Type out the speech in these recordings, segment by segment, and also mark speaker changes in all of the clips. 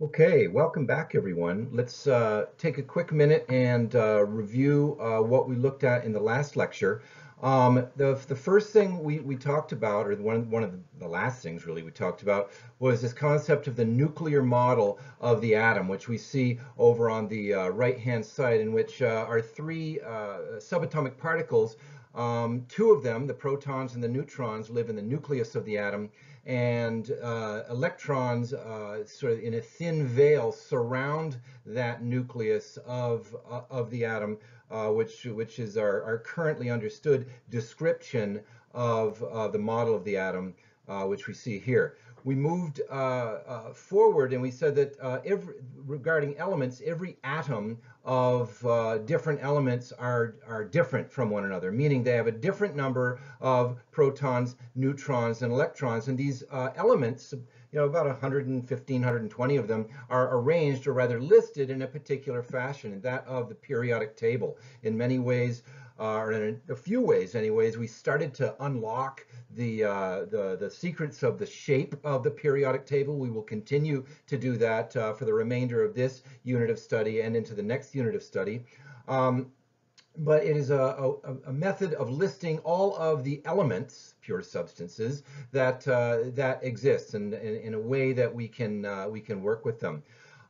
Speaker 1: Okay, welcome back everyone. Let's uh, take a quick minute and uh, review uh, what we looked at in the last lecture. Um, the, the first thing we, we talked about, or one, one of the last things really we talked about, was this concept of the nuclear model of the atom, which we see over on the uh, right-hand side, in which uh, are three uh, subatomic particles. Um, two of them, the protons and the neutrons, live in the nucleus of the atom, and uh, electrons uh, sort of in a thin veil surround that nucleus of, uh, of the atom, uh, which, which is our, our currently understood description of uh, the model of the atom, uh, which we see here. We moved forward and we said that every, regarding elements, every atom of uh, different elements are, are different from one another, meaning they have a different number of protons, neutrons, and electrons. And these uh, elements, you know, about 115, 120 of them are arranged or rather listed in a particular fashion, that of the periodic table. In many ways, or in a, few ways anyways, we started to unlock the, uh, the, the secrets of the shape of the periodic table. We will continue to do that uh, for the remainder of this unit of study and into the next unit of study. Um, but it is a, a, a, method of listing all of the elements, pure substances, that, uh, that exist and in, in, a way that we can, uh, we can work with them.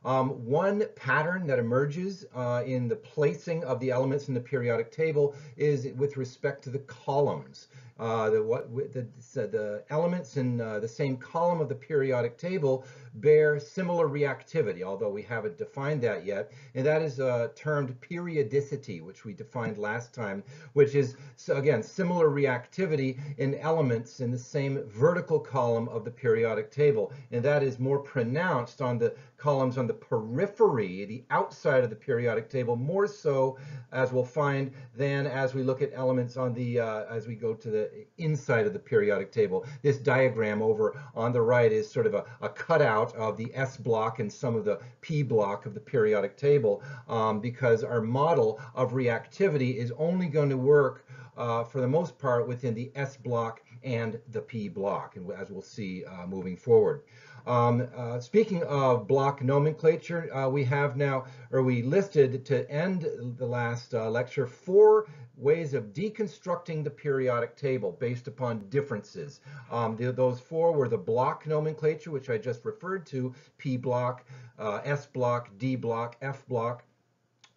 Speaker 1: Um, one pattern that emerges uh, in the placing of the elements in the periodic table is with respect to the columns. Uh, the, what, the, the elements in uh, the same column of the periodic table bear similar reactivity, although we haven't defined that yet. And that is uh, termed periodicity, which we defined last time, which is, so again, similar reactivity in elements in the same vertical column of the periodic table. And that is more pronounced on the columns on the periphery, the outside of the periodic table, more so, as we'll find, than as we look at elements on the, uh, as we go to the inside of the periodic table. This diagram over on the right is sort of a, a cutout of the S block and some of the P block of the periodic table um, because our model of reactivity is only going to work uh, for the most part within the S block and the P block, and as we'll see uh, moving forward. Um, uh, speaking of block nomenclature, uh, we have now, or we listed to end the last uh, lecture, four ways of deconstructing the periodic table based upon differences. Um, the, those four were the block nomenclature, which I just referred to, P block, uh, S block, D block, F block.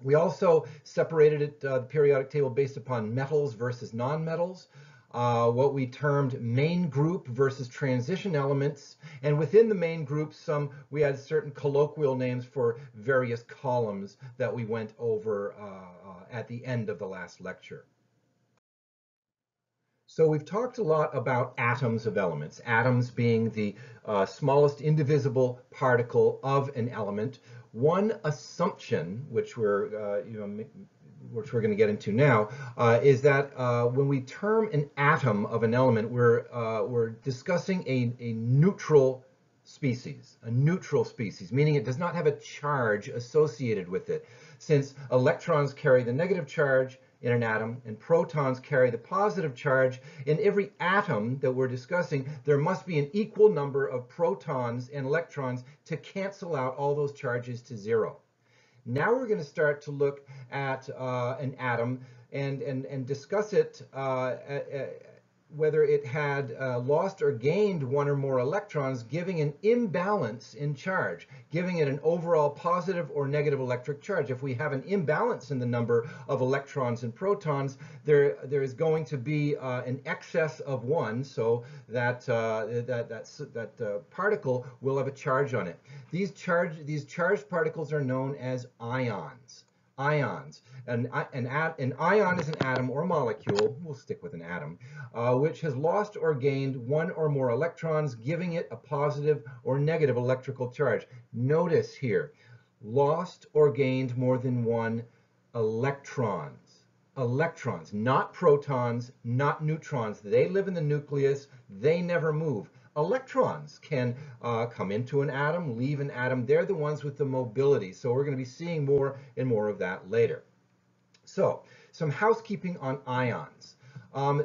Speaker 1: We also separated it, uh, the periodic table based upon metals versus nonmetals uh, what we termed main group versus transition elements. And within the main group, some we had certain colloquial names for various columns that we went over uh, uh, at the end of the last lecture. So we've talked a lot about atoms of elements, atoms being the uh, smallest indivisible particle of an element. One assumption, which we're uh, you know, which we're going to get into now, uh, is that uh, when we term an atom of an element, we're, uh, we're discussing a, a neutral species, a neutral species, meaning it does not have a charge associated with it. Since electrons carry the negative charge in an atom and protons carry the positive charge, in every atom that we're discussing, there must be an equal number of protons and electrons to cancel out all those charges to zero. Now we're going to start to look at uh, an atom and, and, and discuss it uh, whether it had uh, lost or gained one or more electrons, giving an imbalance in charge, giving it an overall positive or negative electric charge. If we have an imbalance in the number of electrons and protons, there, there is going to be uh, an excess of one, so that, uh, that, that, that uh, particle will have a charge on it. These, charge, these charged particles are known as ions ions. An, an, an, ion is an atom or molecule, we'll stick with an atom, uh, which has lost or gained one or more electrons, giving it a positive or negative electrical charge. Notice here, lost or gained more than one electrons. Electrons, not protons, not neutrons. They live in the nucleus, they never move. Electrons can uh, come into an atom, leave an atom. They're the ones with the mobility. So we're going to be seeing more and more of that later. So some housekeeping on ions. Um,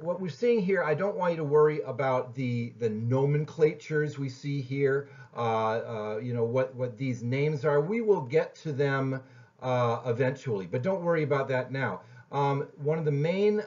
Speaker 1: what we're seeing here, I don't want you to worry about the, the nomenclatures we see here. uh, you know, what, what these names are. We will get to them eventually, but don't worry about that now. Um, one of the main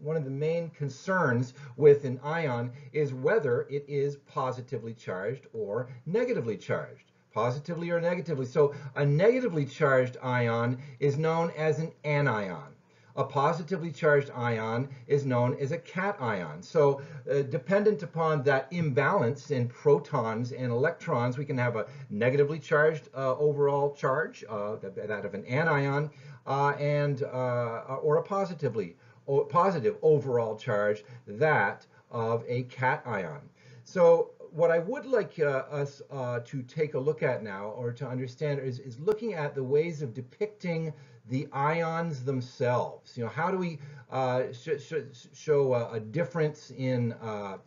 Speaker 1: one of the main concerns with an ion is whether it is positively charged or negatively charged positively or negatively. So a negatively charged ion is known as an anion. A positively charged ion is known as a cation. So uh, dependent upon that imbalance in protons and electrons, we can have a negatively charged uh, overall charge, uh, that of an anion, uh, and uh, or a positively or positive overall charge, that of a cation. So what I would like uh, us uh, to take a look at now or to understand is, is looking at the ways of depicting the ions themselves. You know, how do we uh, sh sh show a, a, difference in, uh,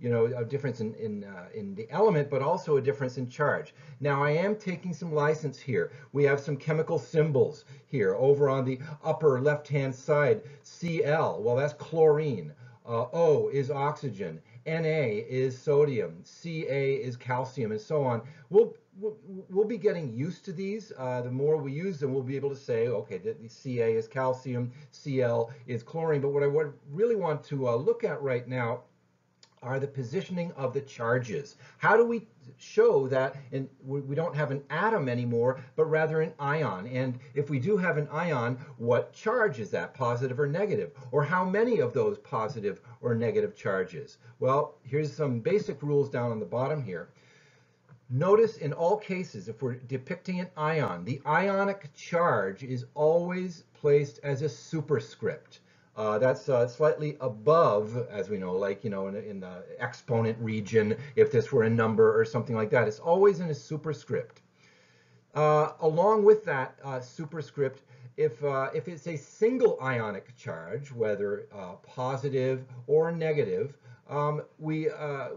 Speaker 1: you know, a difference in, in, uh, in the element, but also a difference in charge. Now, I am taking some license here. We have some chemical symbols here over on the upper left-hand side. Cl, well, that's chlorine. Uh, o is oxygen. Na is sodium, Ca is calcium, and so on. We'll, we'll, be getting used to these. Uh, the more we use them, we'll be able to say, okay, the, the Ca is calcium, Cl is chlorine. But what I would really want to uh, look at right now are the positioning of the charges. How do we show that in, we don't have an atom anymore, but rather an ion? And if we do have an ion, what charge is that, positive or negative? Or how many of those positive or negative charges? Well, here's some basic rules down on the bottom here. Notice in all cases, if we're depicting an ion, the ionic charge is always placed as a superscript. Uh, that's uh, slightly above, as we know, like, you know, in, in, the exponent region, if this were a number or something like that. It's always in a superscript. Uh, along with that uh, superscript, if, uh, if it's a single ionic charge, whether uh, positive or negative, um, we,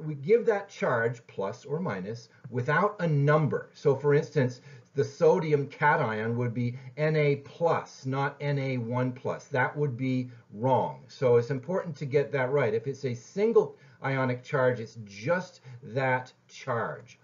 Speaker 1: we give that charge, plus or minus, without a number. So for instance, the sodium cation would be Na plus, not Na1 plus. That would be wrong. So it's important to get that right. If it's a single ionic charge, it's just that charge.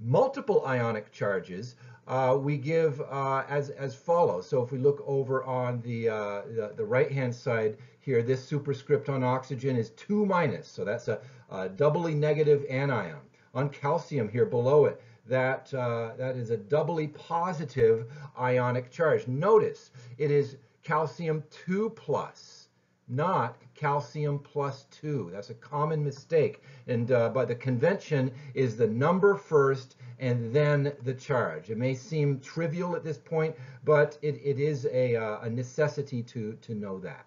Speaker 1: Multiple ionic charges uh, we give uh, as, as follows. So if we look over on the, uh, the, the right-hand side here, this superscript on oxygen is 2 minus, so that's a, a doubly negative anion. On calcium here below it, that, uh, that is a doubly positive ionic charge. Notice it is calcium 2 plus, not calcium plus 2. That's a common mistake. And uh, by the convention is the number first and then the charge. It may seem trivial at this point, but it, it is a, uh, a necessity to, to know that.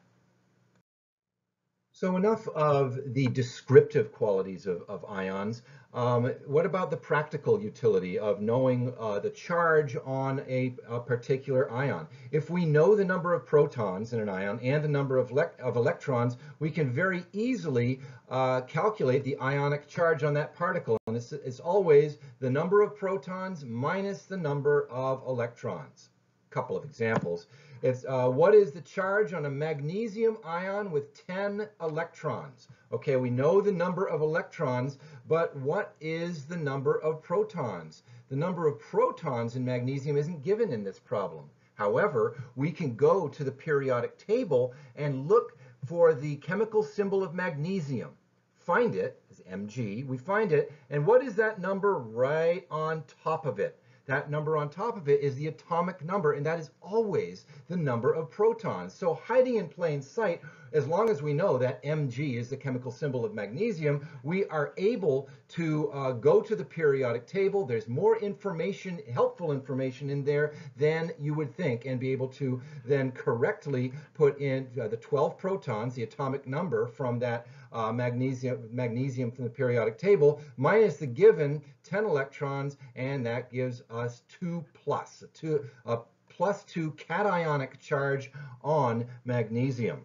Speaker 1: So enough of the descriptive qualities of, of ions. Um, what about the practical utility of knowing uh, the charge on a, a, particular ion? If we know the number of protons in an ion and the number of, of electrons, we can very easily uh, calculate the ionic charge on that particle. And it's, it's always the number of protons minus the number of electrons. A couple of examples. It's uh, what is the charge on a magnesium ion with 10 electrons? Okay, we know the number of electrons, but what is the number of protons? The number of protons in magnesium isn't given in this problem. However, we can go to the periodic table and look for the chemical symbol of magnesium. Find it, is Mg, we find it, and what is that number right on top of it? That number on top of it is the atomic number, and that is always the number of protons. So hiding in plain sight, as long as we know that Mg is the chemical symbol of magnesium, we are able to uh, go to the periodic table. There's more information, helpful information in there than you would think, and be able to then correctly put in uh, the 12 protons, the atomic number from that uh, magnesium, magnesium from the periodic table, minus the given 10 electrons, and that gives us 2 plus, a, two, a plus 2 cationic charge on magnesium.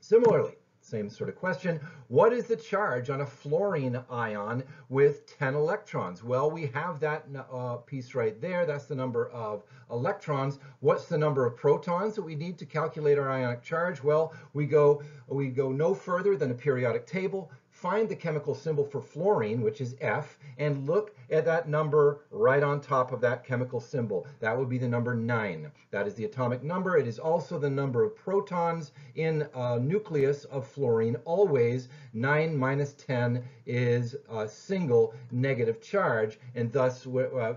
Speaker 1: Similarly, same sort of question. What is the charge on a fluorine ion with 10 electrons? Well, we have that uh, piece right there. That's the number of electrons. What's the number of protons that we need to calculate our ionic charge? Well, we go, we go no further than a periodic table, find the chemical symbol for fluorine, which is F, and look at that number right on top of that chemical symbol. That would be the number 9. That is the atomic number. It is also the number of protons in a nucleus of fluorine. Always 9 minus 10 is a single negative charge, and thus uh,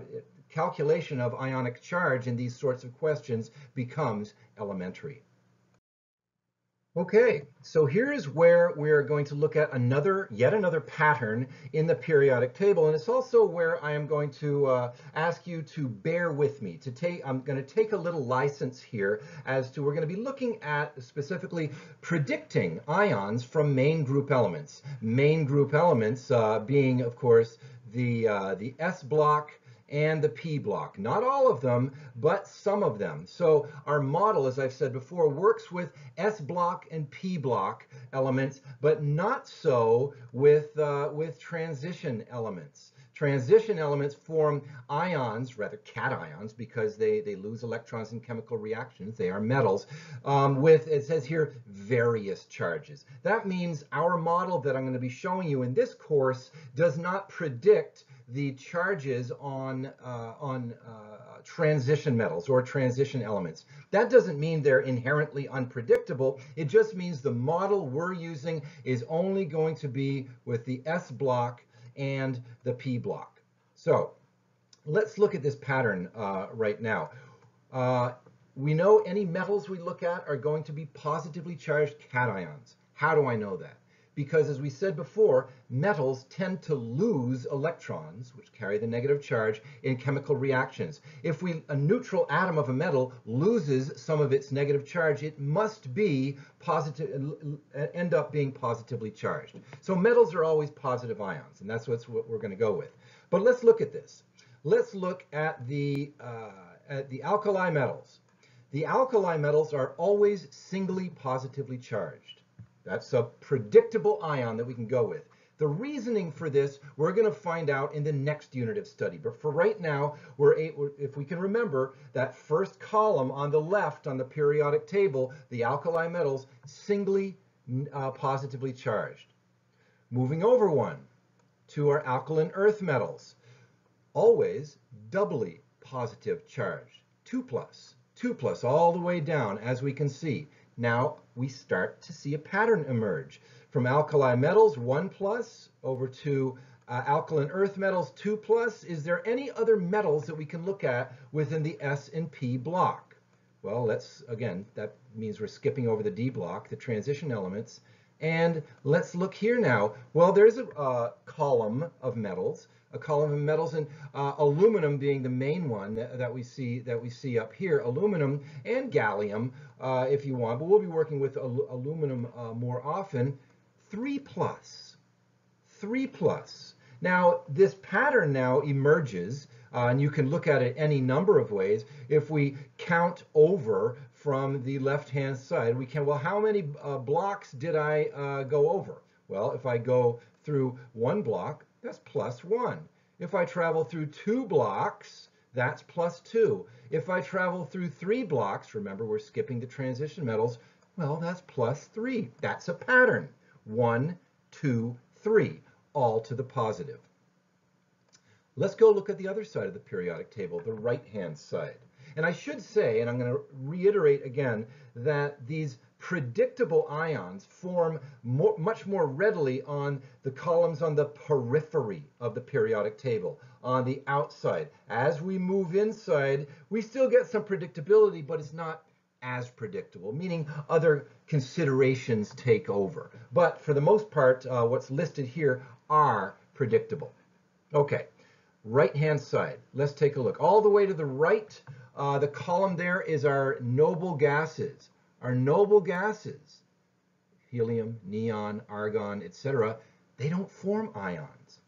Speaker 1: calculation of ionic charge in these sorts of questions becomes elementary. Okay, so here is where we're going to look at another, yet another pattern in the periodic table, and it's also where I am going to uh, ask you to bear with me. To take, I'm going to take a little license here as to we're going to be looking at specifically predicting ions from main group elements. Main group elements uh, being, of course, the uh, the S block, and the P block. Not all of them, but some of them. So our model, as I've said before, works with S block and P block elements, but not so with, uh, with transition elements. Transition elements form ions, rather cations, because they, they lose electrons in chemical reactions. They are metals um, with, it says here, various charges. That means our model that I'm going to be showing you in this course does not predict the charges on, uh, on uh, transition metals or transition elements. That doesn't mean they're inherently unpredictable. It just means the model we're using is only going to be with the S block and the P block. So let's look at this pattern uh, right now. Uh, we know any metals we look at are going to be positively charged cations. How do I know that? Because as we said before, metals tend to lose electrons, which carry the negative charge, in chemical reactions. If we, a neutral atom of a metal loses some of its negative charge, it must be positive, end up being positively charged. So metals are always positive ions, and that's what we're going to go with. But let's look at this. Let's look at the, uh, at the alkali metals. The alkali metals are always singly positively charged. That's a predictable ion that we can go with. The reasoning for this, we're going to find out in the next unit of study. But for right now, we're, if we can remember that first column on the left on the periodic table, the alkali metals, singly uh, positively charged. Moving over one to our alkaline earth metals, always doubly positive charged. 2 plus, 2 plus all the way down as we can see now we start to see a pattern emerge. From alkali metals, 1 plus, over to uh, alkaline earth metals, 2 plus. Is there any other metals that we can look at within the S and P block? Well, let's, again, that means we're skipping over the D block, the transition elements. And let's look here now. Well, there's a, a column of metals a column of metals and uh, aluminum being the main one that, that, we see that we see up here. Aluminum and gallium uh, if you want but we'll be working with al aluminum uh, more often. Three plus. Three plus. Now this pattern now emerges uh, and you can look at it any number of ways. If we count over from the left hand side we can well how many uh, blocks did I uh, go over? Well if I go through one block that's plus one. If I travel through two blocks, that's plus two. If I travel through three blocks, remember we're skipping the transition metals, well, that's plus three. That's a pattern. One, two, three, all to the positive. Let's go look at the other side of the periodic table, the right-hand side. And I should say, and I'm going to reiterate again, that these predictable ions form more, much more readily on the columns on the periphery of the periodic table, on the outside. As we move inside, we still get some predictability, but it's not as predictable, meaning other considerations take over. But for the most part, uh, what's listed here are predictable. Okay, right-hand side, let's take a look. All the way to the right, uh, the column there is our noble gases are noble gases, helium, neon, argon, etc., they don't form ions.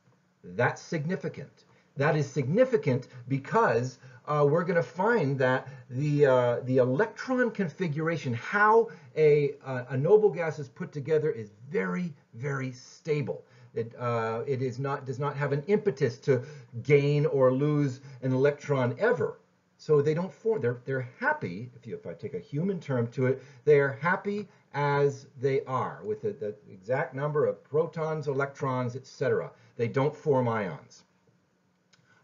Speaker 1: That's significant. That is significant because uh, we're going to find that the, uh, the electron configuration, how a, uh, a noble gas is put together is very, very stable. It, uh, it is not, does not have an impetus to gain or lose an electron ever. So they don't form, they're, they're happy, if, you, if I take a human term to it, they are happy as they are with the, the exact number of protons, electrons, etc. They don't form ions.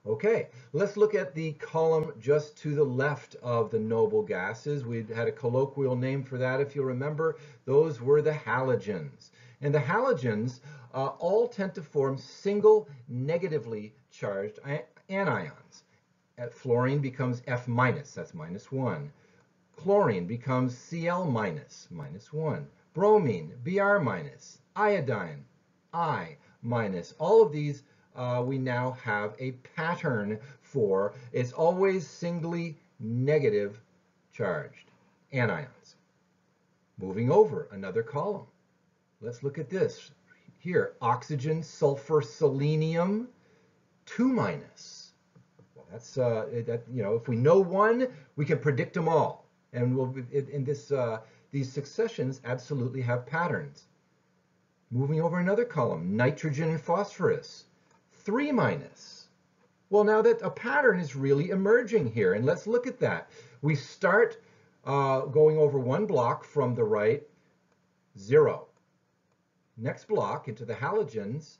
Speaker 1: Okay, let's look at the column just to the left of the noble gases. We had a colloquial name for that, if you remember. Those were the halogens. And the halogens uh, all tend to form single negatively charged anions. Fluorine becomes F minus, that's minus one. Chlorine becomes Cl minus, minus one. Bromine, Br minus. Iodine, I minus. All of these uh, we now have a pattern for. It's always singly negative charged anions. Moving over, another column. Let's look at this. Here, oxygen, sulfur, selenium, 2 minus. That's, uh, that, you know, if we know one, we can predict them all. And we'll, in this, uh, these successions absolutely have patterns. Moving over another column, nitrogen and phosphorus. 3 minus. Well, now that a pattern is really emerging here, and let's look at that. We start uh, going over one block from the right, 0. Next block into the halogens,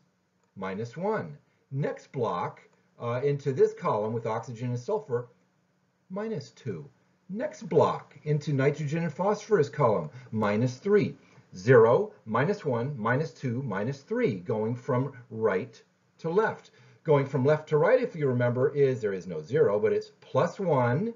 Speaker 1: minus 1. Next block uh, into this column with oxygen and sulfur, minus 2. Next block into nitrogen and phosphorus column, minus 3. 0, minus 1, minus 2, minus 3, going from right to left. Going from left to right, if you remember, is there is no zero, but it's plus one,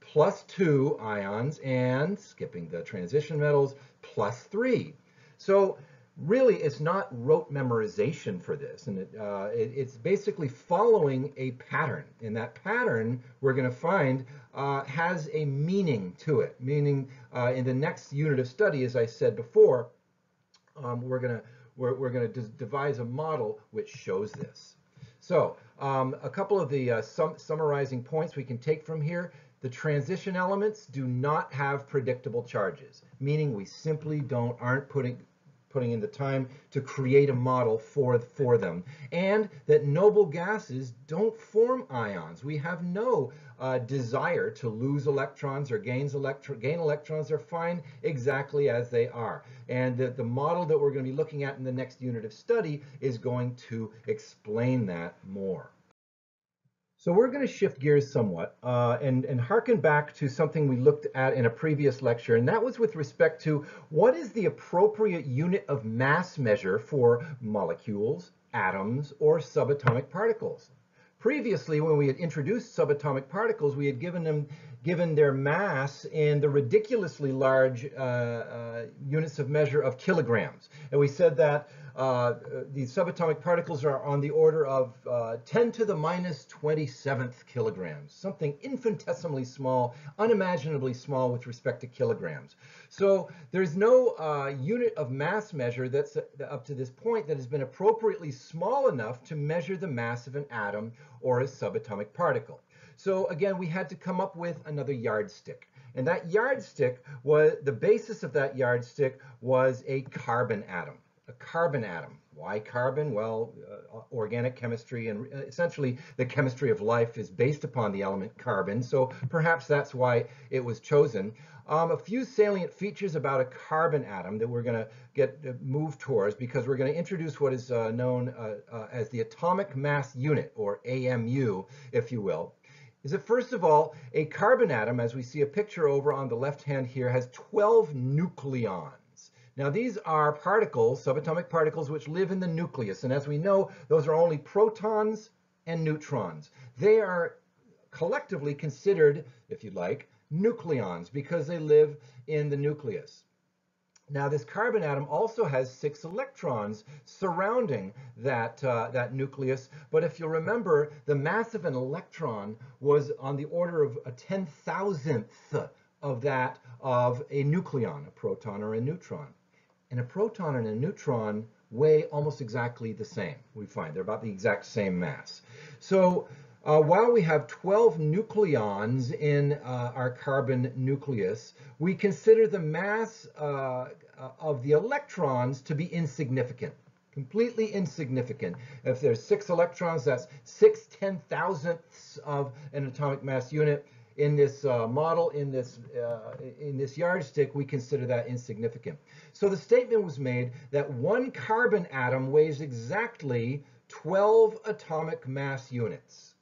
Speaker 1: plus two ions, and skipping the transition metals, plus three. So really, it's not rote memorization for this, and it, uh, it, it's basically following a pattern. And that pattern, we're going to find, uh, has a meaning to it. Meaning, uh, in the next unit of study, as I said before, um, we're going to we're, we're going to devise a model which shows this. So um, a couple of the uh, sum summarizing points we can take from here. The transition elements do not have predictable charges, meaning we simply don't aren't putting putting in the time to create a model for, for them. And that noble gases don't form ions. We have no uh, desire to lose electrons or gains electro gain electrons. They're fine exactly as they are. And the, the model that we're going to be looking at in the next unit of study is going to explain that more. So we're going to shift gears somewhat uh, and, and harken back to something we looked at in a previous lecture, and that was with respect to what is the appropriate unit of mass measure for molecules, atoms, or subatomic particles. Previously, when we had introduced subatomic particles, we had given them given their mass in the ridiculously large uh, uh, units of measure of kilograms. And we said that uh, these subatomic particles are on the order of uh, 10 to the minus 27th kilograms, something infinitesimally small, unimaginably small with respect to kilograms. So there's no uh, unit of mass measure that's uh, up to this point that has been appropriately small enough to measure the mass of an atom or a subatomic particle. So again, we had to come up with another yardstick. And that yardstick was, the basis of that yardstick was a carbon atom a carbon atom. Why carbon? Well, uh, organic chemistry and uh, essentially the chemistry of life is based upon the element carbon, so perhaps that's why it was chosen. Um, a few salient features about a carbon atom that we're going to get uh, moved towards because we're going to introduce what is uh, known uh, uh, as the atomic mass unit, or AMU, if you will is that first of all, a carbon atom, as we see a picture over on the left hand here, has 12 nucleons. Now these are particles, subatomic particles, which live in the nucleus. And as we know, those are only protons and neutrons. They are collectively considered, if you like, nucleons because they live in the nucleus. Now this carbon atom also has six electrons surrounding that, uh, that nucleus, but if you'll remember, the mass of an electron was on the order of a 10,000th of that of a nucleon, a proton or a neutron and a proton and a neutron weigh almost exactly the same, we find. They're about the exact same mass. So uh, while we have 12 nucleons in uh, our carbon nucleus, we consider the mass uh, of the electrons to be insignificant, completely insignificant. If there's six electrons, that's six ten thousandths of an atomic mass unit in this uh, model, in this, uh, in this yardstick, we consider that insignificant. So the statement was made that one carbon atom weighs exactly 12 atomic mass units.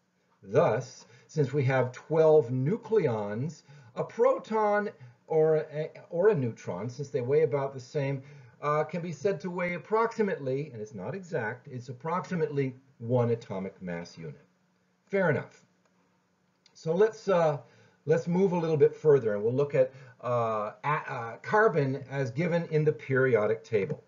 Speaker 1: Thus, since we have 12 nucleons, a proton or a, or a neutron, since they weigh about the same, uh, can be said to weigh approximately, and it's not exact, it's approximately one atomic mass unit. Fair enough. So let's uh, let's move a little bit further, and we'll look at uh, uh, carbon as given in the periodic table.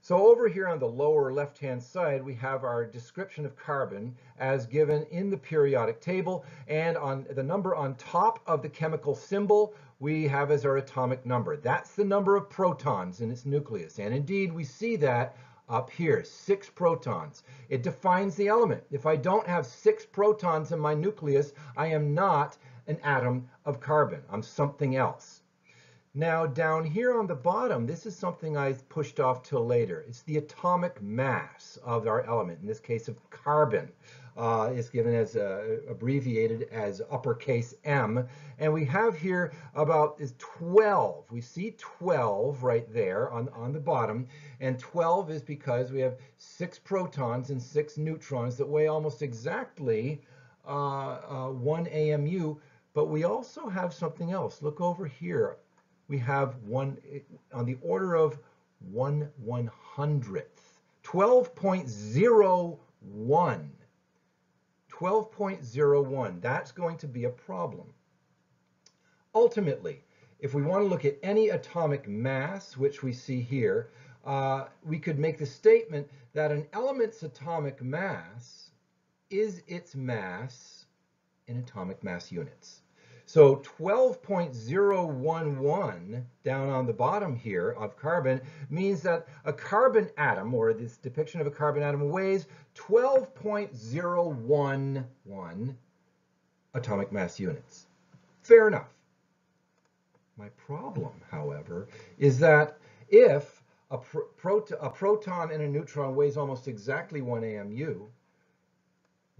Speaker 1: So over here on the lower left-hand side, we have our description of carbon as given in the periodic table, and on the number on top of the chemical symbol, we have as our atomic number. That's the number of protons in its nucleus, and indeed we see that up here, six protons. It defines the element. If I don't have six protons in my nucleus, I am not an atom of carbon. I'm something else. Now down here on the bottom, this is something I pushed off till later. It's the atomic mass of our element, in this case of carbon. Uh, is given as uh, abbreviated as uppercase M. And we have here about is 12. We see 12 right there on, on the bottom. And 12 is because we have six protons and six neutrons that weigh almost exactly uh, uh one AMU. But we also have something else. Look over here we have one on the order of one one hundredth, 12.01. 12.01, that's going to be a problem. Ultimately, if we want to look at any atomic mass, which we see here, uh, we could make the statement that an element's atomic mass is its mass in atomic mass units. So 12.011 down on the bottom here of carbon means that a carbon atom, or this depiction of a carbon atom, weighs 12.011 atomic mass units. Fair enough. My problem, however, is that if a, pro a proton and a neutron weighs almost exactly 1 AMU,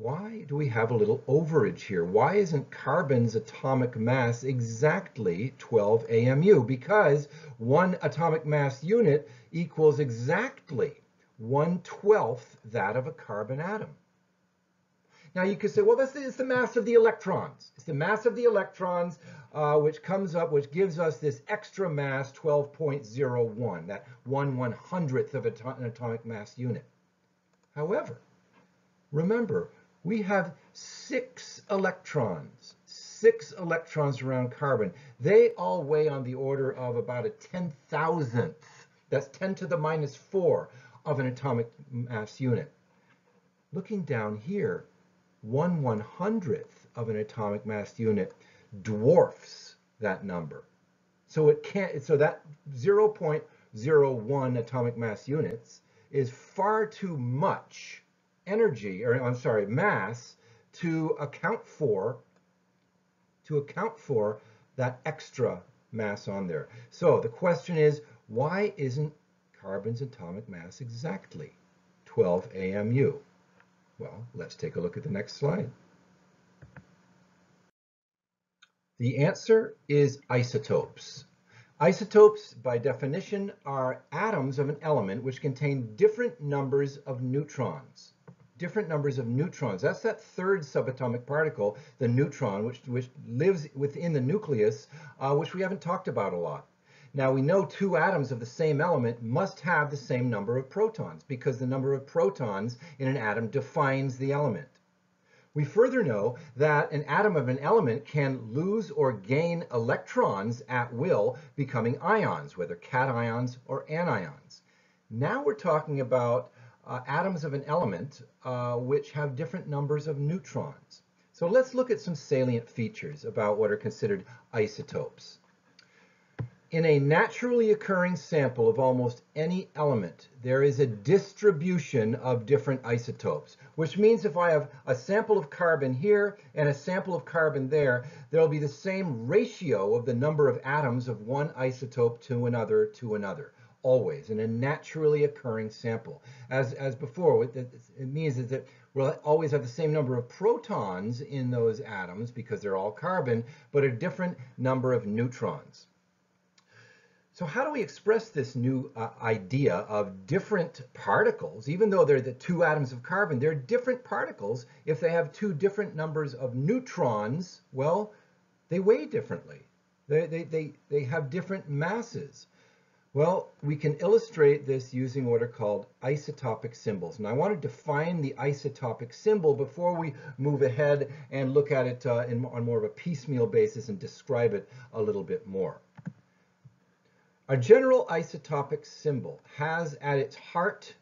Speaker 1: why do we have a little overage here? Why isn't carbon's atomic mass exactly 12 AMU? Because one atomic mass unit equals exactly 1 12th that of a carbon atom. Now you could say, well, this is the mass of the electrons. It's the mass of the electrons uh, which comes up, which gives us this extra mass 12.01, that 1 one hundredth of an atomic mass unit. However, remember, we have six electrons, six electrons around carbon. They all weigh on the order of about a 10,000th, that's 10 to the minus 4 of an atomic mass unit. Looking down here, 1 100th of an atomic mass unit dwarfs that number. So it can't, so that 0.01 atomic mass units is far too much energy, or I'm sorry, mass to account for to account for that extra mass on there. So the question is, why isn't carbon's atomic mass exactly 12 AMU? Well, let's take a look at the next slide. The answer is isotopes. Isotopes, by definition, are atoms of an element which contain different numbers of neutrons different numbers of neutrons. That's that third subatomic particle, the neutron, which, which lives within the nucleus, uh, which we haven't talked about a lot. Now we know two atoms of the same element must have the same number of protons because the number of protons in an atom defines the element. We further know that an atom of an element can lose or gain electrons at will, becoming ions, whether cations or anions. Now we're talking about uh, atoms of an element uh, which have different numbers of neutrons. So let's look at some salient features about what are considered isotopes. In a naturally occurring sample of almost any element, there is a distribution of different isotopes, which means if I have a sample of carbon here and a sample of carbon there, there'll be the same ratio of the number of atoms of one isotope to another to another always in a naturally occurring sample. As, as before, what it means is that will always have the same number of protons in those atoms because they're all carbon, but a different number of neutrons. So how do we express this new uh, idea of different particles? Even though they're the two atoms of carbon, they're different particles. If they have two different numbers of neutrons, well, they weigh differently. They, they, they, they have different masses. Well, we can illustrate this using what are called isotopic symbols. And I want to define the isotopic symbol before we move ahead and look at it uh, in, on more of a piecemeal basis and describe it a little bit more. A general isotopic symbol has at its heart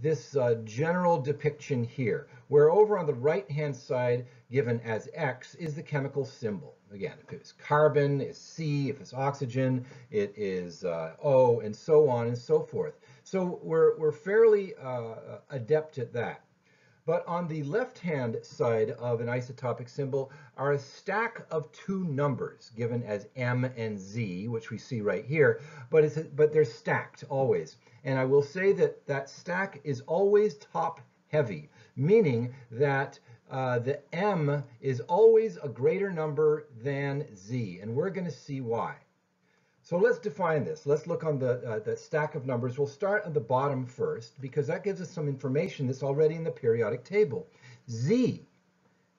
Speaker 1: this uh, general depiction here, where over on the right-hand side, given as X, is the chemical symbol. Again, if it's carbon, it's C, if it's oxygen, it is uh, O, and so on and so forth. So we're, we're fairly uh, adept at that. But on the left-hand side of an isotopic symbol are a stack of two numbers given as M and Z, which we see right here, but, it's, but they're stacked always. And I will say that that stack is always top heavy, meaning that uh, the M is always a greater number than Z, and we're going to see why. So let's define this. Let's look on the, uh, the stack of numbers. We'll start at the bottom first because that gives us some information that's already in the periodic table. Z.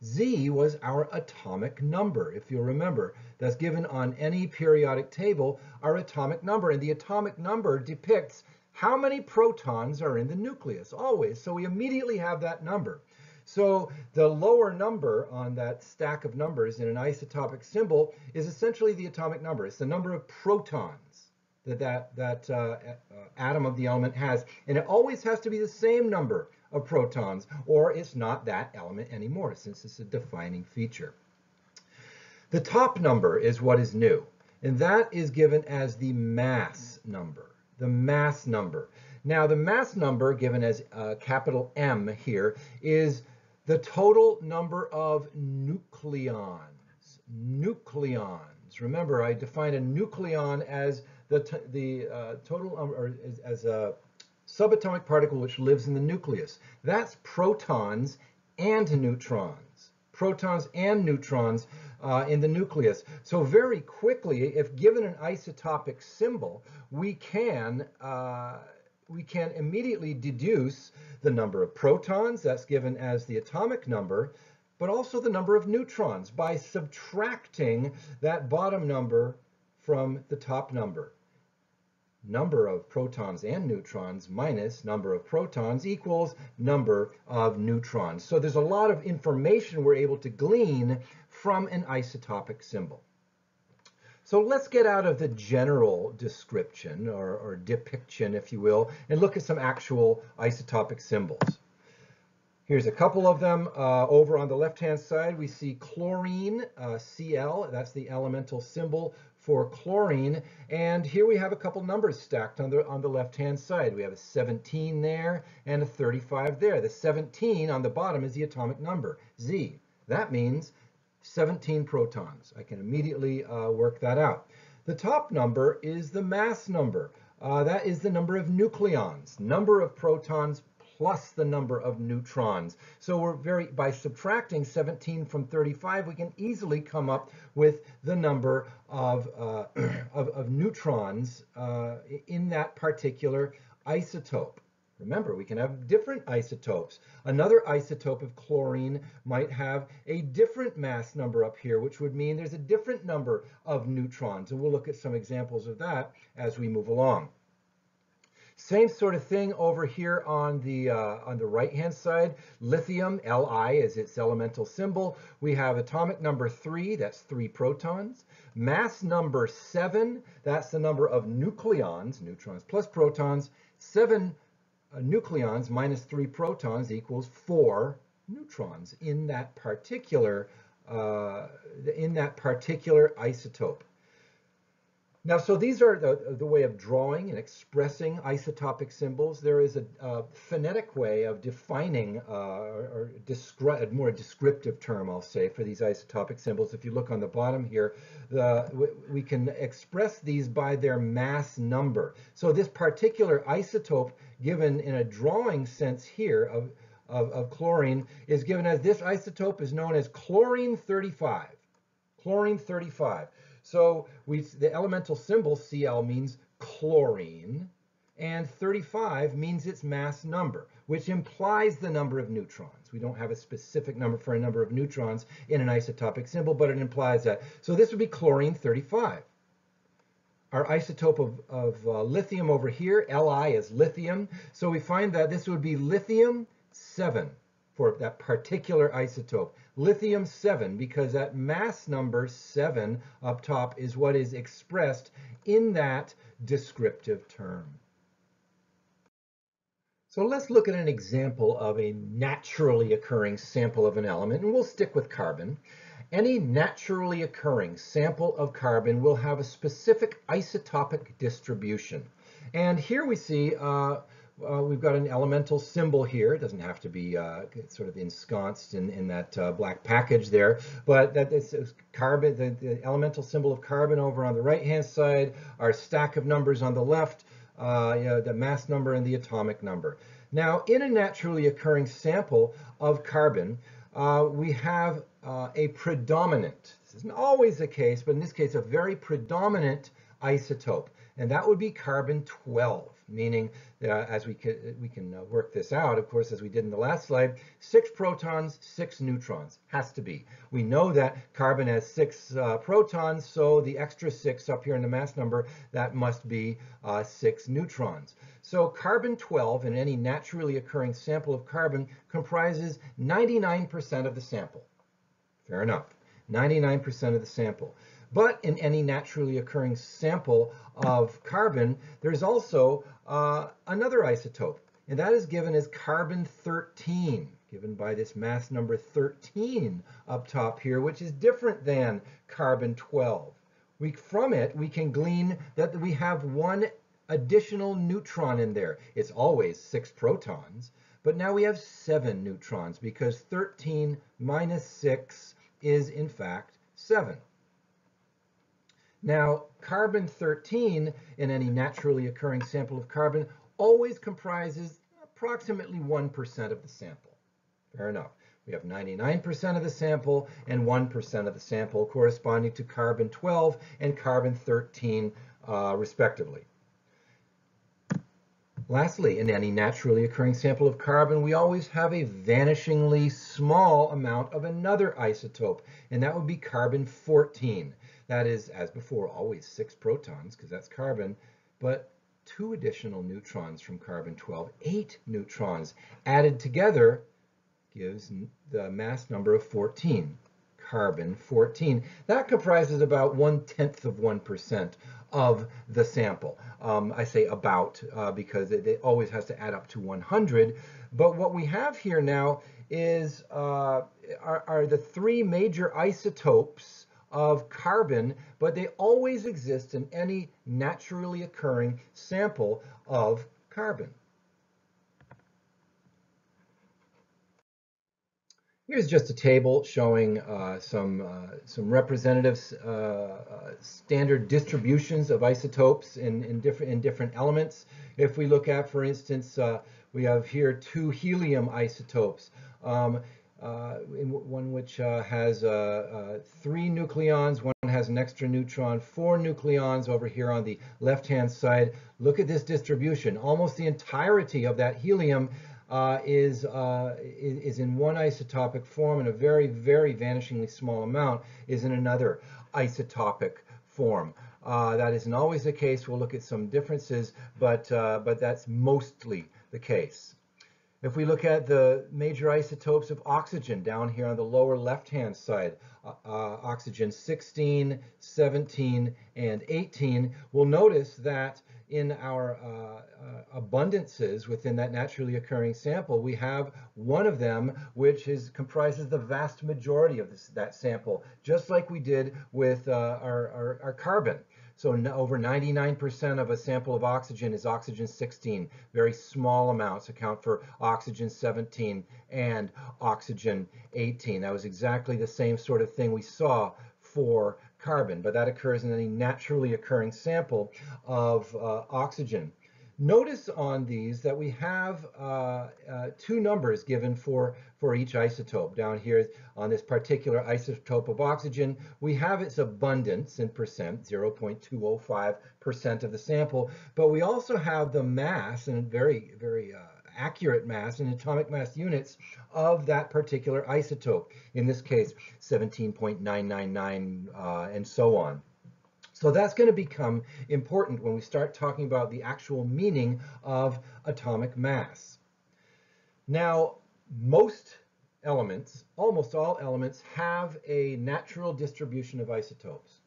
Speaker 1: Z was our atomic number. If you'll remember, that's given on any periodic table, our atomic number. And the atomic number depicts how many protons are in the nucleus, always. So we immediately have that number. So the lower number on that stack of numbers in an isotopic symbol is essentially the atomic number. It's the number of protons that that, that uh, uh, atom of the element has. And it always has to be the same number of protons or it's not that element anymore since it's a defining feature. The top number is what is new. And that is given as the mass number, the mass number. Now the mass number given as uh, capital M here is the total number of nucleons. Nucleons. Remember, I defined a nucleon as the, the uh, total, um, or as, as a subatomic particle which lives in the nucleus. That's protons and neutrons. Protons and neutrons uh, in the nucleus. So very quickly, if given an isotopic symbol, we can uh, we can immediately deduce the number of protons, that's given as the atomic number, but also the number of neutrons by subtracting that bottom number from the top number. Number of protons and neutrons minus number of protons equals number of neutrons. So there's a lot of information we're able to glean from an isotopic symbol. So let's get out of the general description or, or, depiction, if you will, and look at some actual isotopic symbols. Here's a couple of them. Uh, over on the left-hand side, we see chlorine, uh, Cl. That's the elemental symbol for chlorine. And here we have a couple numbers stacked on the, on the left-hand side. We have a 17 there and a 35 there. The 17 on the bottom is the atomic number, Z. That means 17 protons. I can immediately uh, work that out. The top number is the mass number. Uh, that is the number of nucleons, number of protons plus the number of neutrons. So we're very, by subtracting 17 from 35, we can easily come up with the number of, uh, of, of, neutrons uh, in that particular isotope. Remember, we can have different isotopes. Another isotope of chlorine might have a different mass number up here, which would mean there's a different number of neutrons. And we'll look at some examples of that as we move along. Same sort of thing over here on the uh, on the right hand side. Lithium, Li is its elemental symbol. We have atomic number three, that's three protons. Mass number seven, that's the number of nucleons, neutrons plus protons. Seven nucleons minus three protons equals four neutrons in that particular uh, in that particular isotope. Now, so these are the, the way of drawing and expressing isotopic symbols. There is a, a phonetic way of defining, uh, or, or more descriptive term, I'll say, for these isotopic symbols. If you look on the bottom here, the, we can express these by their mass number. So this particular isotope, given in a drawing sense here of, of, of chlorine is given as this isotope is known as chlorine 35. Chlorine 35. So we the elemental symbol Cl means chlorine and 35 means its mass number, which implies the number of neutrons. We don't have a specific number for a number of neutrons in an isotopic symbol, but it implies that. So this would be chlorine 35. Our isotope of, of uh, lithium over here, Li is lithium. So we find that this would be lithium 7 for that particular isotope. Lithium 7, because that mass number 7 up top is what is expressed in that descriptive term. So let's look at an example of a naturally occurring sample of an element, and we'll stick with carbon. Any naturally occurring sample of carbon will have a specific isotopic distribution. And here we see uh, uh, we've got an elemental symbol here. It doesn't have to be uh, sort of ensconced in, in that uh, black package there, but that is carbon, the, the, elemental symbol of carbon over on the right-hand side, our stack of numbers on the left, uh, you know, the mass number and the atomic number. Now, in a naturally occurring sample of carbon, uh, we have uh, a predominant, this isn't always the case, but in this case, a very predominant isotope, and that would be carbon 12 meaning uh, as we can, we can uh, work this out, of course, as we did in the last slide, six protons, six neutrons, has to be. We know that carbon has six uh, protons, so the extra six up here in the mass number, that must be uh, six neutrons. So carbon 12 in any naturally occurring sample of carbon comprises 99% of the sample. Fair enough, 99% of the sample. But in any naturally occurring sample of carbon, there's also uh, another isotope, and that is given as carbon 13, given by this mass number 13 up top here, which is different than carbon 12. We, from it, we can glean that we have one additional neutron in there. It's always six protons, but now we have seven neutrons because 13 minus 6 is in fact 7. Now, carbon 13 in any naturally occurring sample of carbon always comprises approximately 1% of the sample. Fair enough. We have 99% of the sample and 1% of the sample corresponding to carbon 12 and carbon 13 uh, respectively. Lastly, in any naturally occurring sample of carbon, we always have a vanishingly small amount of another isotope, and that would be carbon 14. That is, as before, always six protons, because that's carbon, but two additional neutrons from carbon-12, eight neutrons added together gives the mass number of 14, carbon-14. That comprises about one-tenth of 1% of the sample. Um, I say about uh, because it, it, always has to add up to 100. But what we have here now is uh, are, are the three major isotopes of carbon, but they always exist in any naturally occurring sample of carbon. Here's just a table showing uh, some, uh, some representative uh, uh, standard distributions of isotopes in, in, different, in different elements. If we look at, for instance, uh, we have here two helium isotopes. Um, uh, one which has three nucleons, one has an extra neutron, four nucleons over here on the left-hand side. Look at this distribution. Almost the entirety of that helium uh, is, uh, is in one isotopic form and a very, very vanishingly small amount is in another isotopic form. Uh, that isn't always the case. We'll look at some differences, but, but that's mostly the case. If we look at the major isotopes of oxygen down here on the lower left-hand side, uh, uh, oxygen 16, 17, and 18, we'll notice that in our uh, uh, abundances within that naturally occurring sample, we have one of them which is comprises the vast majority of this, that sample, just like we did with uh, our, our, our carbon. So over 99% of a sample of oxygen is oxygen 16. Very small amounts account for oxygen 17 and oxygen 18. That was exactly the same sort of thing we saw for carbon, but that occurs in any naturally occurring sample of uh, oxygen. Notice on these that we have uh, uh, two numbers given for, for each isotope. Down here on this particular isotope of oxygen, we have its abundance in percent, 0.205% of the sample, but we also have the mass, and very, very uh, accurate mass in atomic mass units of that particular isotope. In this case, 17.999 uh, and so on. So that's going to become important when we start talking about the actual meaning of atomic mass. Now, most elements, almost all elements, have a natural distribution of isotopes.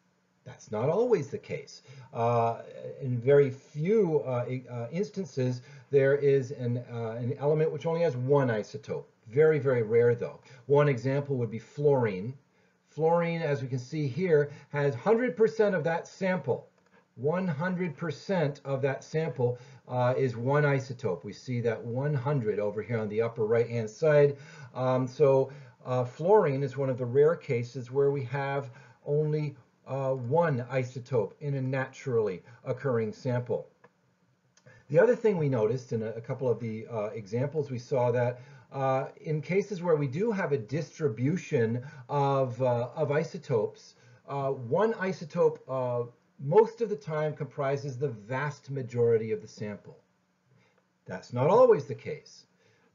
Speaker 1: That's not always the case. Uh, in very few uh, uh, instances, there is an, uh, an element which only has one isotope. Very, very rare though. One example would be fluorine. Fluorine, as we can see here, has 100% of that sample. 100% of that sample uh, is one isotope. We see that 100 over here on the upper right hand side. Um, so uh, fluorine is one of the rare cases where we have only uh, one isotope in a naturally occurring sample. The other thing we noticed in a, a couple of the uh, examples, we saw that uh, in cases where we do have a distribution of, uh, of isotopes, uh, one isotope uh, most of the time comprises the vast majority of the sample. That's not always the case.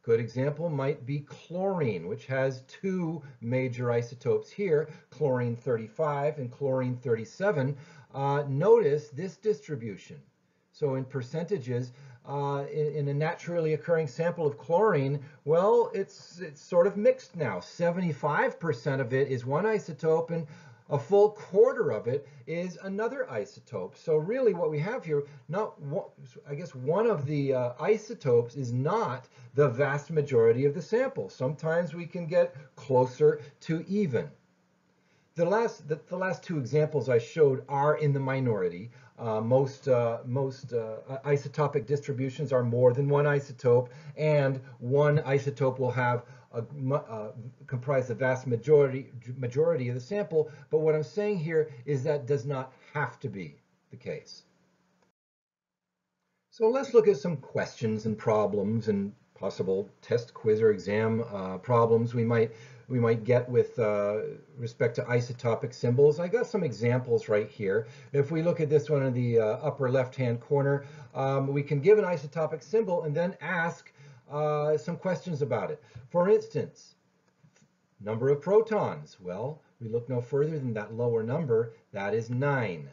Speaker 1: Good example might be chlorine, which has two major isotopes here, chlorine 35 and chlorine 37. Uh, notice this distribution. So in percentages, uh, in, in, a naturally occurring sample of chlorine, well, it's, it's sort of mixed now. 75% of it is one isotope and a full quarter of it is another isotope. So really what we have here, not I guess one of the uh, isotopes is not the vast majority of the sample. Sometimes we can get closer to even. The last, the, the last two examples I showed are in the minority. Uh, most uh, most uh, isotopic distributions are more than one isotope, and one isotope will have a, uh, comprise the vast majority majority of the sample. But what I'm saying here is that does not have to be the case. So let's look at some questions and problems and possible test quiz or exam uh, problems we might we might get with uh, respect to isotopic symbols. I got some examples right here. If we look at this one in the uh, upper left-hand corner, um, we can give an isotopic symbol and then ask uh, some questions about it. For instance, number of protons. Well, we look no further than that lower number. That is 9.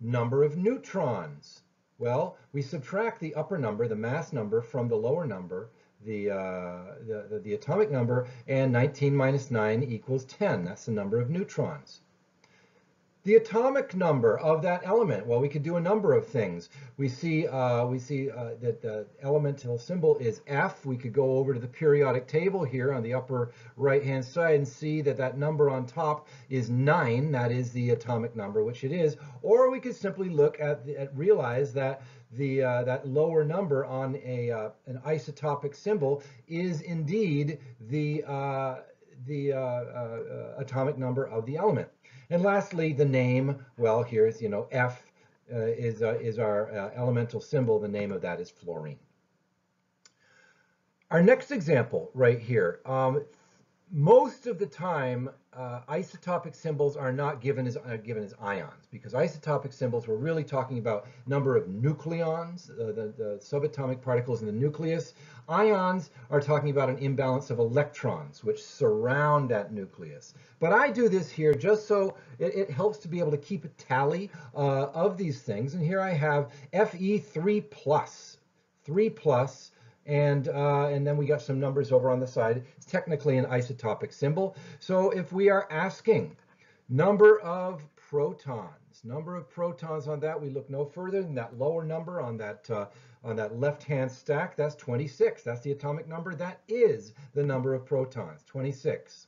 Speaker 1: Number of neutrons. Well, we subtract the upper number, the mass number, from the lower number, the, uh, the, the, the, atomic number, and 19 minus 9 equals 10. That's the number of neutrons. The atomic number of that element, well, we could do a number of things. We see, uh, we see uh, that the elemental symbol is F. We could go over to the periodic table here on the upper right-hand side and see that that number on top is 9. That is the atomic number, which it is. Or we could simply look at, the, at realize that the uh, that lower number on a uh, an isotopic symbol is indeed the uh, the uh, uh, atomic number of the element. And lastly, the name. Well, here's you know F is is our elemental symbol. The name of that is fluorine. Our next example right here. Um, most of the time, uh, isotopic symbols are not given as uh, given as ions because isotopic symbols we're really talking about number of nucleons, uh, the, the subatomic particles in the nucleus. Ions are talking about an imbalance of electrons which surround that nucleus. But I do this here just so it, it helps to be able to keep a tally uh, of these things. And here I have Fe3 plus, 3 plus and, uh, and then we got some numbers over on the side. It's technically an isotopic symbol. So if we are asking number of protons, number of protons on that, we look no further than that lower number on that, uh, on that left-hand stack. That's 26. That's the atomic number. That is the number of protons, 26.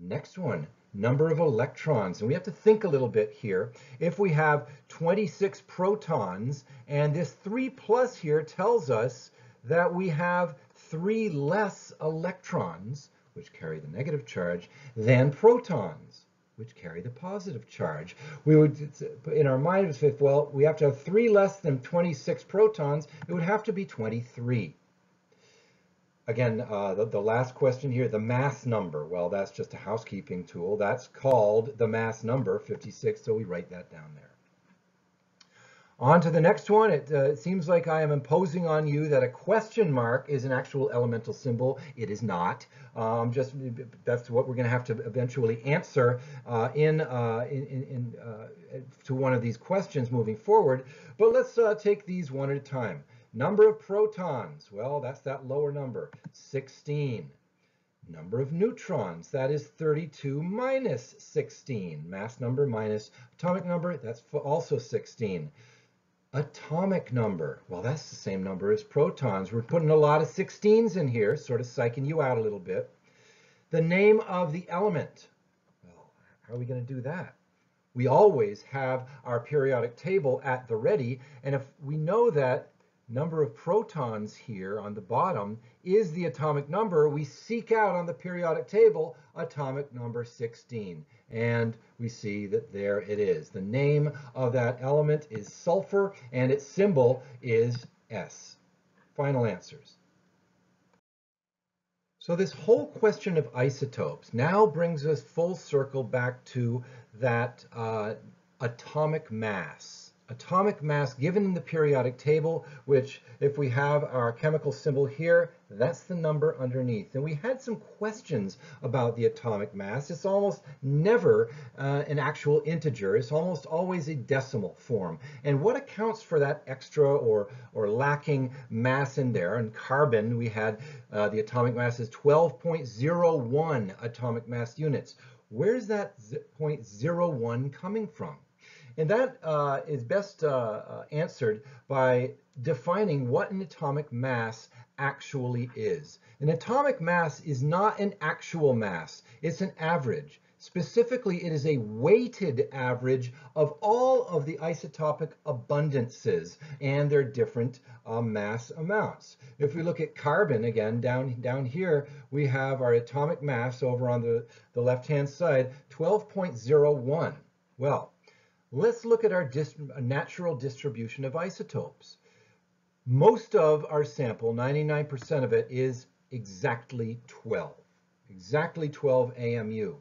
Speaker 1: Next one, number of electrons. And we have to think a little bit here. If we have 26 protons, and this 3 plus here tells us that we have three less electrons, which carry the negative charge, than protons. which carry the positive charge. We would, in our mind, if, well, we have to have three less than 26 protons, it would have to be 23. Again, uh, the, the last question here, the mass number. Well, that's just a housekeeping tool. That's called the mass number, 56, so we write that down there. On to the next one. It, uh, seems like I am imposing on you that a question mark is an actual elemental symbol. It is not. Um, just that's what we're going to have to eventually answer uh, in, uh, in, in uh, to one of these questions moving forward. But let's uh, take these one at a time. Number of protons. Well, that's that lower number, 16. Number of neutrons, that is 32 minus 16. Mass number minus atomic number, that's also 16 atomic number. Well, that's the same number as protons. We're putting a lot of 16s in here, sort of psyching you out a little bit. The name of the element. Well, how are we going to do that? We always have our periodic table at the ready, and if we know that number of protons here on the bottom is the atomic number, we seek out on the periodic table atomic number 16. And we see that there it is. The name of that element is sulfur and its symbol is S. Final answers. So this whole question of isotopes now brings us full circle back to that uh, atomic mass atomic mass given in the periodic table, which if we have our chemical symbol here, that's the number underneath. And we had some questions about the atomic mass. It's almost never uh, an actual integer. It's almost always a decimal form. And what accounts for that extra or, or lacking mass in there? And carbon, we had uh, the atomic mass is 12.01 atomic mass units. Where's that 0.01 coming from? And that uh, is best uh, uh, answered by defining what an atomic mass actually is. An atomic mass is not an actual mass, it's an average. Specifically, it is a weighted average of all of the isotopic abundances and their different uh, mass amounts. If we look at carbon, again, down, down here, we have our atomic mass over on the, the left-hand side, 12.01. Well, Let's look at our natural distribution of isotopes. Most of our sample, 99% of it, is exactly 12, exactly 12 AMU.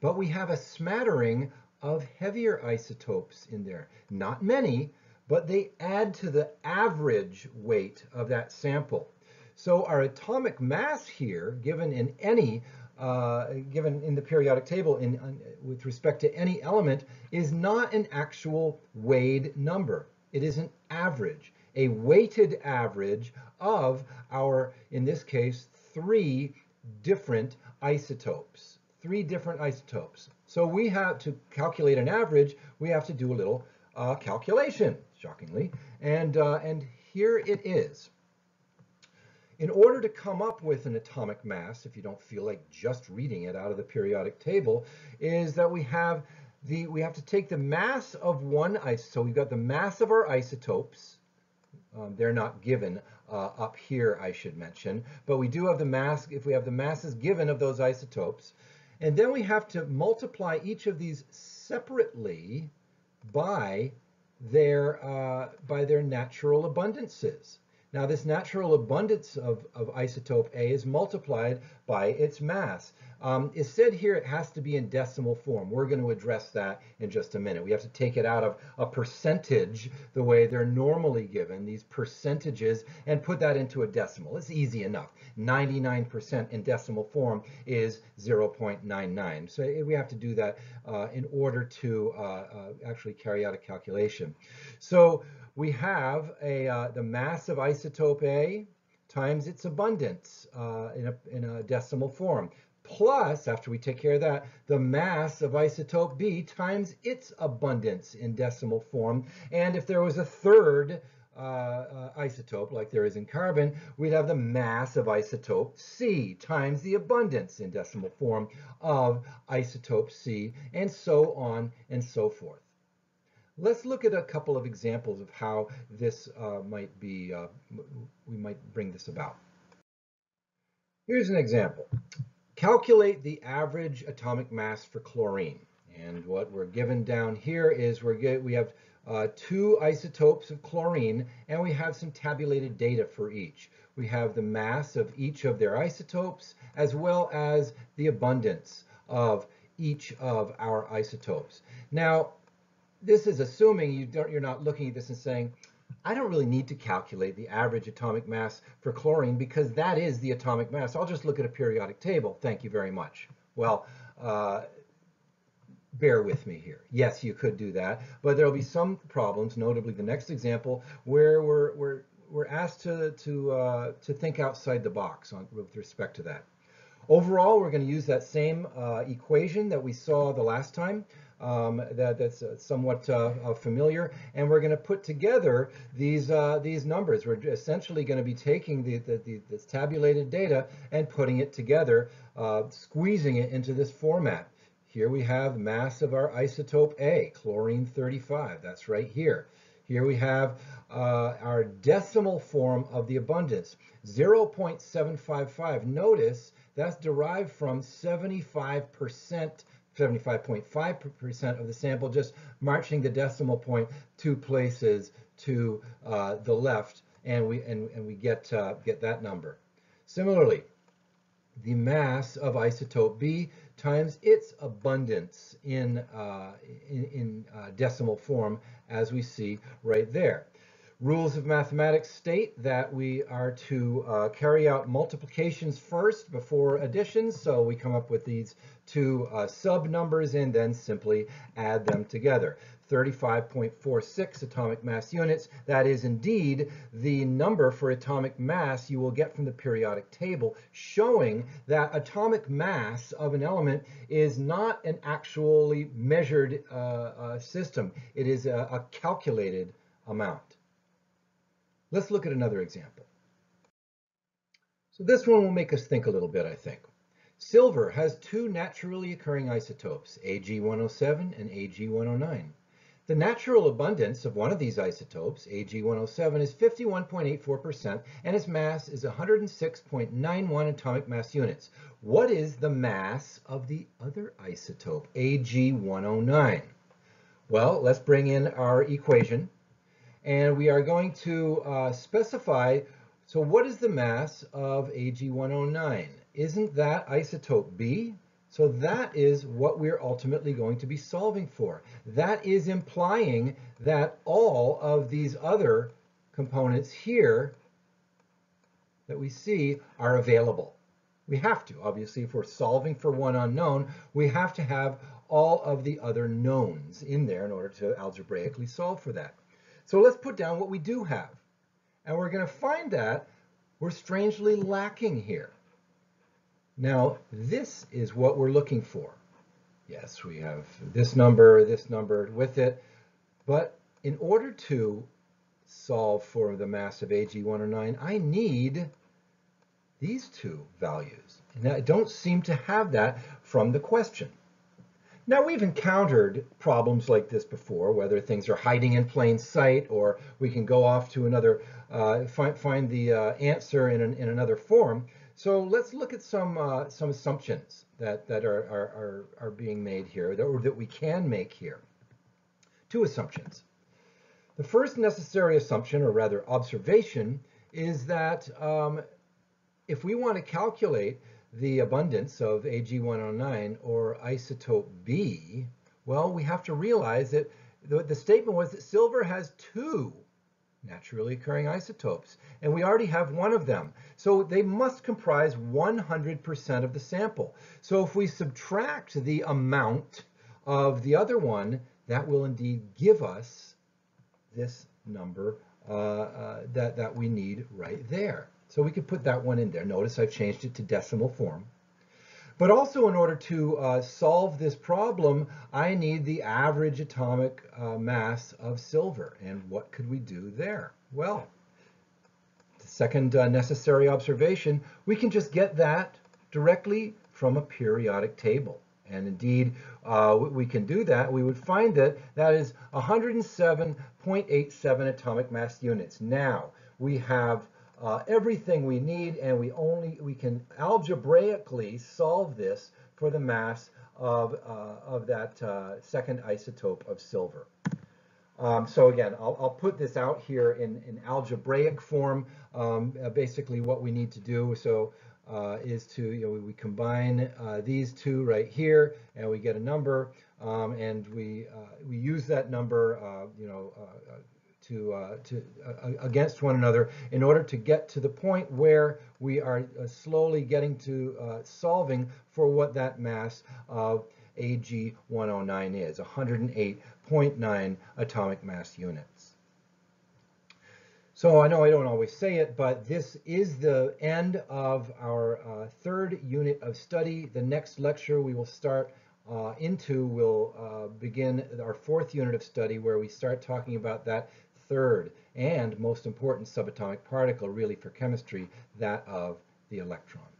Speaker 1: But we have a smattering of heavier isotopes in there. Not many, but they add to the average weight of that sample. So our atomic mass here, given in any uh, given in the periodic table in, with respect to any element is not an actual weighed number. It is an average, a weighted average of our, in this case, three different isotopes, three different isotopes. So we have to calculate an average, we have to do a little uh, calculation, shockingly, and, uh, and here it is. In order to come up with an atomic mass, if you don't feel like just reading it out of the periodic table, is that we have the we have to take the mass of one. So we've got the mass of our isotopes. Um, they're not given uh, up here, I should mention, but we do have the mass, if we have the masses given of those isotopes, and then we have to multiply each of these separately by their, uh, by their natural abundances. Now this natural abundance of, of isotope A is multiplied by its mass. Um, it's said here it has to be in decimal form. We're going to address that in just a minute. We have to take it out of a percentage the way they're normally given, these percentages, and put that into a decimal. It's easy enough. 99% in decimal form is 0.99. So eh, we have to do that uh, in order to uh, uh, actually carry out a calculation. So we have a, uh, the mass of isotope A times its abundance uh, in, a, in a decimal form plus, after we take care of that, the mass of isotope B times its abundance in decimal form. And if there was a third uh, uh, isotope, like there is in carbon, we'd have the mass of isotope C times the abundance in decimal form of isotope C, and so on and so forth. Let's look at a couple of examples of how this uh, might be, uh, we might bring this about. Here's an example. Calculate the average atomic mass for chlorine. And what we're given down here is we're get, we have uh, two isotopes of chlorine, and we have some tabulated data for each. We have the mass of each of their isotopes, as well as the abundance of each of our isotopes. Now, this is assuming you don't, you're not looking at this and saying, I don't really need to calculate the average atomic mass for chlorine because that is the atomic mass. I'll just look at a periodic table. Thank you very much. Well, uh, bear with me here. Yes, you could do that, but there'll be some problems, notably the next example, where we're, we're, we're asked to, to, uh, to think outside the box on, with respect to that. Overall, we're going to use that same uh, equation that we saw the last time. Um, that, that's uh, somewhat uh, uh, familiar, and we're going to put together these uh, these numbers. We're essentially going to be taking the, the, the, this tabulated data and putting it together, uh, squeezing it into this format. Here we have mass of our isotope A, chlorine 35. That's right here. Here we have uh, our decimal form of the abundance, 0.755. Notice that's derived from 75%, 75.5% of the sample, just marching the decimal point two places to uh, the left, and we and, and we get uh, get that number. Similarly, the mass of isotope B times its abundance in, uh, in, in uh, decimal form, as we see right there. Rules of mathematics state that we are to uh, carry out multiplications first before additions. So we come up with these two uh, sub numbers and then simply add them together. 35.46 atomic mass units. That is indeed the number for atomic mass you will get from the periodic table, showing that atomic mass of an element is not an actually measured uh, uh, system. It is a, a calculated amount. Let's look at another example. So this one will make us think a little bit, I think. Silver has two naturally occurring isotopes, Ag107 and Ag109. The natural abundance of one of these isotopes, Ag107, is 51.84%, and its mass is 106.91 atomic mass units. What is the mass of the other isotope, Ag109? Well, let's bring in our equation and we are going to uh, specify, so what is the mass of Ag109? Isn't that isotope B? So that is what we're ultimately going to be solving for. That is implying that all of these other components here that we see are available. We have to, obviously, if we're solving for one unknown, we have to have all of the other knowns in there in order to algebraically solve for that. So let's put down what we do have. And we're going to find that we're strangely lacking here. Now, this is what we're looking for. Yes, we have this number, this number with it. But in order to solve for the mass of AG109, I need these two values. And I don't seem to have that from the question. Now we've encountered problems like this before, whether things are hiding in plain sight or we can go off to another, uh, find, find the uh, answer in, an, in another form. So let's look at some, uh, some assumptions that, that are, are, are, are being made here, that, or that we can make here. Two assumptions. The first necessary assumption, or rather observation, is that um, if we want to calculate the abundance of Ag109 or isotope B, well, we have to realize that the, the statement was that silver has two naturally occurring isotopes, and we already have one of them. So they must comprise 100% of the sample. So if we subtract the amount of the other one, that will indeed give us this number that, that we need right there. So we could put that one in there. Notice I've changed it to decimal form. But also in order to uh, solve this problem, I need the average atomic uh, mass of silver. And what could we do there? Well, the second uh, necessary observation, we can just get that directly from a periodic table. And indeed, uh, we can do that. We would find that that is 107.87 atomic mass units. Now, we have uh, everything we need and we only we can algebraically solve this for the mass of, uh, of that uh, second isotope of silver. Um, so again, I'll, I'll, put this out here in, in algebraic form. Um, uh, basically what we need to do so uh, is to, you know, we, we combine uh, these two right here and we get a number um, and we, uh, we use that number, uh, you know, uh, to, to against one another in order to get to the point where we are slowly getting to solving for what that mass of AG109 is, 108.9 atomic mass units. So I know I don't always say it, but this is the end of our uh, third unit of study. The next lecture we will start uh, into will uh, begin our fourth unit of study where we start talking about that third and most important subatomic particle really for chemistry, that of the electron.